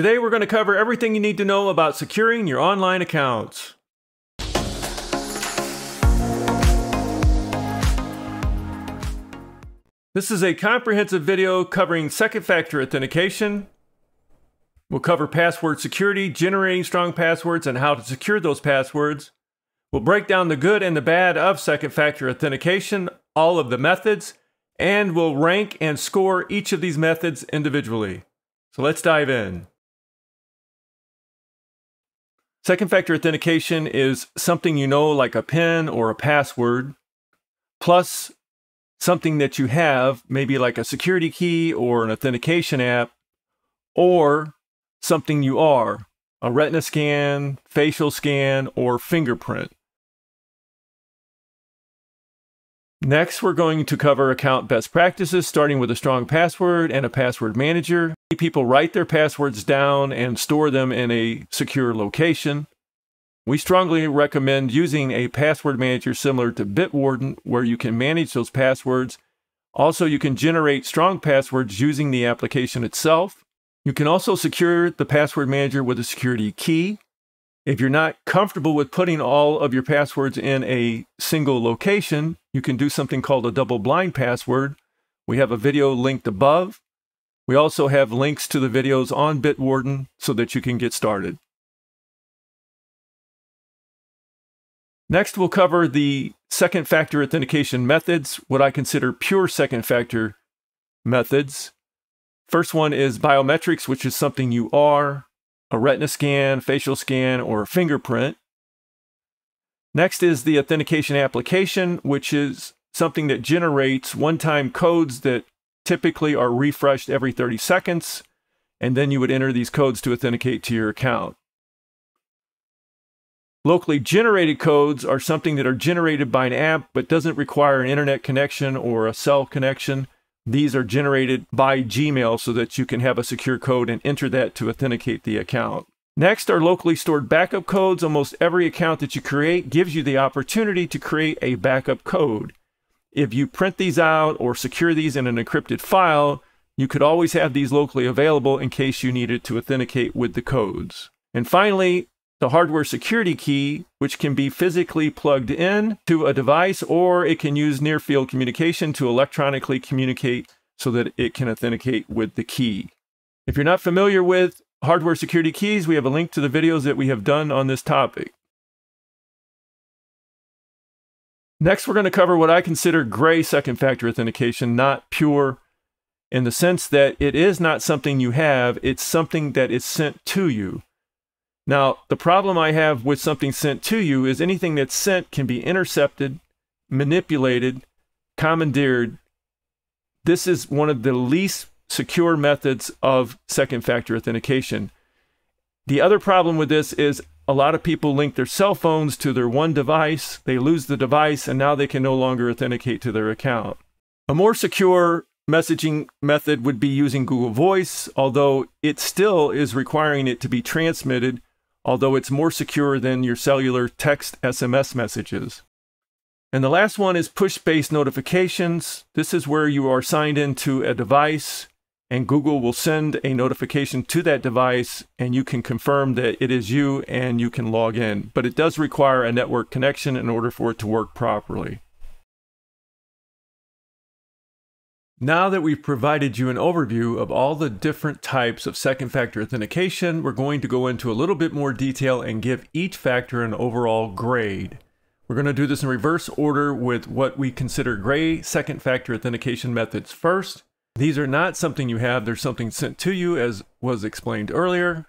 Today we're going to cover everything you need to know about securing your online accounts. This is a comprehensive video covering second factor authentication. We'll cover password security, generating strong passwords, and how to secure those passwords. We'll break down the good and the bad of second factor authentication, all of the methods, and we'll rank and score each of these methods individually. So let's dive in. Second factor authentication is something you know, like a PIN or a password, plus something that you have, maybe like a security key or an authentication app, or something you are, a retina scan, facial scan, or fingerprint. Next, we're going to cover account best practices, starting with a strong password and a password manager. People write their passwords down and store them in a secure location. We strongly recommend using a password manager similar to Bitwarden, where you can manage those passwords. Also, you can generate strong passwords using the application itself. You can also secure the password manager with a security key. If you're not comfortable with putting all of your passwords in a single location, you can do something called a double blind password. We have a video linked above. We also have links to the videos on Bitwarden so that you can get started. Next, we'll cover the second factor authentication methods, what I consider pure second factor methods. First one is biometrics, which is something you are, a retina scan, facial scan, or fingerprint. Next is the authentication application, which is something that generates one-time codes that typically are refreshed every 30 seconds, and then you would enter these codes to authenticate to your account. Locally generated codes are something that are generated by an app but doesn't require an internet connection or a cell connection. These are generated by Gmail so that you can have a secure code and enter that to authenticate the account. Next are locally stored backup codes. Almost every account that you create gives you the opportunity to create a backup code. If you print these out or secure these in an encrypted file, you could always have these locally available in case you needed to authenticate with the codes. And finally, the hardware security key, which can be physically plugged in to a device or it can use near field communication to electronically communicate so that it can authenticate with the key. If you're not familiar with hardware security keys, we have a link to the videos that we have done on this topic. Next, we're going to cover what I consider gray second factor authentication, not pure in the sense that it is not something you have, it's something that is sent to you. Now, the problem I have with something sent to you is anything that's sent can be intercepted, manipulated, commandeered. This is one of the least secure methods of second factor authentication. The other problem with this is a lot of people link their cell phones to their one device, they lose the device, and now they can no longer authenticate to their account. A more secure messaging method would be using Google Voice, although it still is requiring it to be transmitted although it's more secure than your cellular text SMS messages. And the last one is push based notifications. This is where you are signed into a device and Google will send a notification to that device and you can confirm that it is you and you can log in. But it does require a network connection in order for it to work properly. Now that we've provided you an overview of all the different types of second factor authentication, we're going to go into a little bit more detail and give each factor an overall grade. We're going to do this in reverse order with what we consider gray second factor authentication methods first. These are not something you have, they're something sent to you as was explained earlier.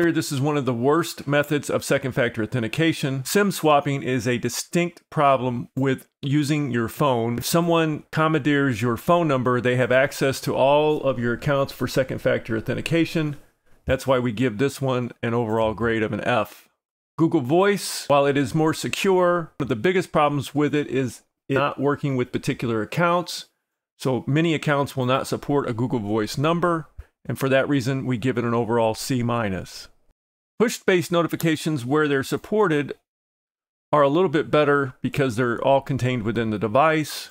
This is one of the worst methods of second factor authentication. SIM swapping is a distinct problem with using your phone. If someone commandeers your phone number, they have access to all of your accounts for second factor authentication. That's why we give this one an overall grade of an F. Google Voice, while it is more secure, one of the biggest problems with it is it not working with particular accounts. So many accounts will not support a Google Voice number and for that reason, we give it an overall C minus. Push-based notifications where they're supported are a little bit better because they're all contained within the device,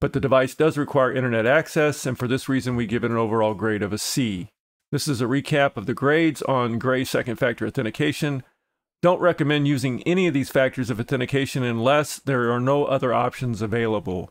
but the device does require internet access, and for this reason, we give it an overall grade of a C. This is a recap of the grades on Gray second factor authentication. Don't recommend using any of these factors of authentication unless there are no other options available.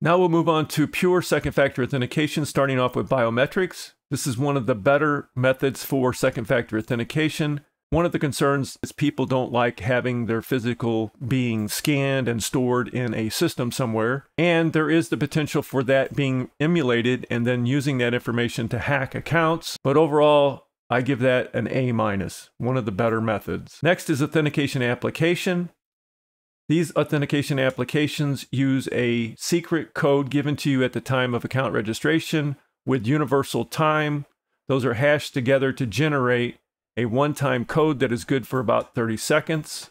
Now we'll move on to pure second factor authentication, starting off with biometrics. This is one of the better methods for second factor authentication. One of the concerns is people don't like having their physical being scanned and stored in a system somewhere. And there is the potential for that being emulated and then using that information to hack accounts. But overall, I give that an A minus, one of the better methods. Next is authentication application. These authentication applications use a secret code given to you at the time of account registration with universal time. Those are hashed together to generate a one-time code that is good for about 30 seconds.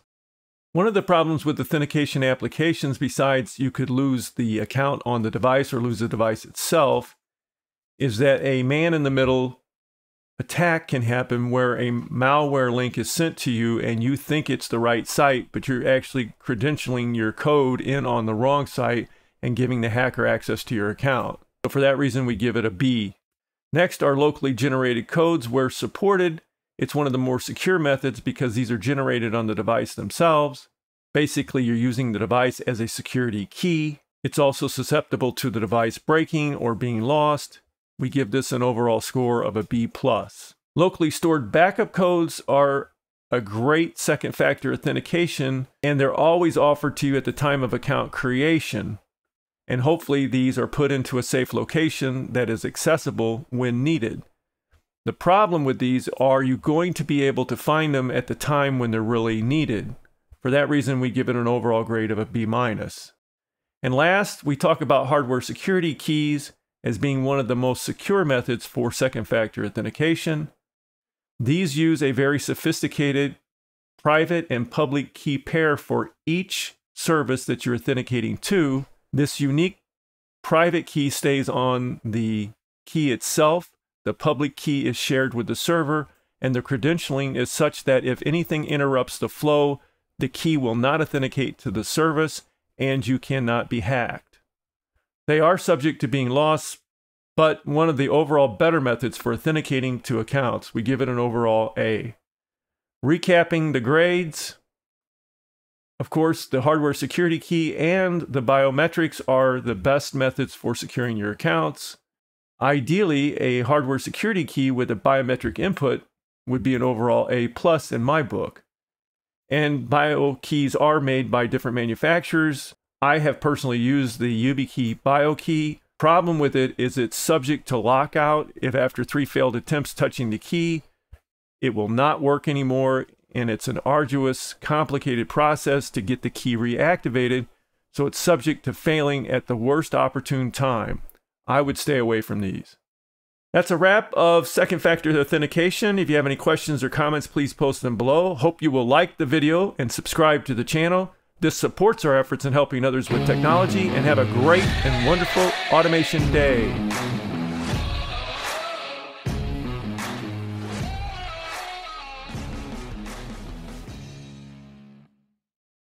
One of the problems with authentication applications, besides you could lose the account on the device or lose the device itself, is that a man in the middle attack can happen where a malware link is sent to you and you think it's the right site, but you're actually credentialing your code in on the wrong site and giving the hacker access to your account. So for that reason, we give it a B. Next are locally generated codes where supported. It's one of the more secure methods because these are generated on the device themselves. Basically, you're using the device as a security key. It's also susceptible to the device breaking or being lost. We give this an overall score of a B+. Locally stored backup codes are a great second factor authentication, and they're always offered to you at the time of account creation. And hopefully, these are put into a safe location that is accessible when needed. The problem with these are you going to be able to find them at the time when they're really needed. For that reason, we give it an overall grade of a B minus. And last, we talk about hardware security keys as being one of the most secure methods for second factor authentication. These use a very sophisticated private and public key pair for each service that you're authenticating to. This unique private key stays on the key itself. The public key is shared with the server, and the credentialing is such that if anything interrupts the flow, the key will not authenticate to the service and you cannot be hacked. They are subject to being lost, but one of the overall better methods for authenticating to accounts. We give it an overall A. Recapping the grades. Of course, the hardware security key and the biometrics are the best methods for securing your accounts. Ideally, a hardware security key with a biometric input would be an overall A plus in my book. And bio keys are made by different manufacturers. I have personally used the YubiKey BioKey. Problem with it is it's subject to lockout. If after three failed attempts touching the key, it will not work anymore. And it's an arduous, complicated process to get the key reactivated. So it's subject to failing at the worst opportune time. I would stay away from these. That's a wrap of second factor authentication. If you have any questions or comments, please post them below. Hope you will like the video and subscribe to the channel. This supports our efforts in helping others with technology and have a great and wonderful automation day.